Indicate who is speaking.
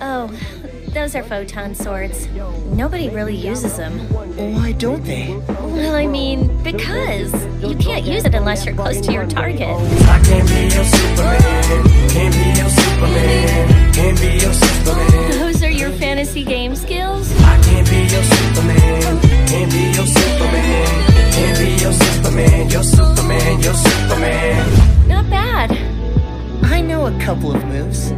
Speaker 1: Oh, those are photon swords. Nobody really uses them.
Speaker 2: Why don't they?
Speaker 1: Well, I mean, because you can't use it unless you're close to your target.
Speaker 3: I can't be your Superman. Can't be your Superman. Can't be your Superman.
Speaker 1: Those are your fantasy game skills?
Speaker 3: I can't be your Superman. Can't be your Superman. Can't be your Superman. Your Superman. Your Superman.
Speaker 1: Not bad.
Speaker 2: I know a couple of moves.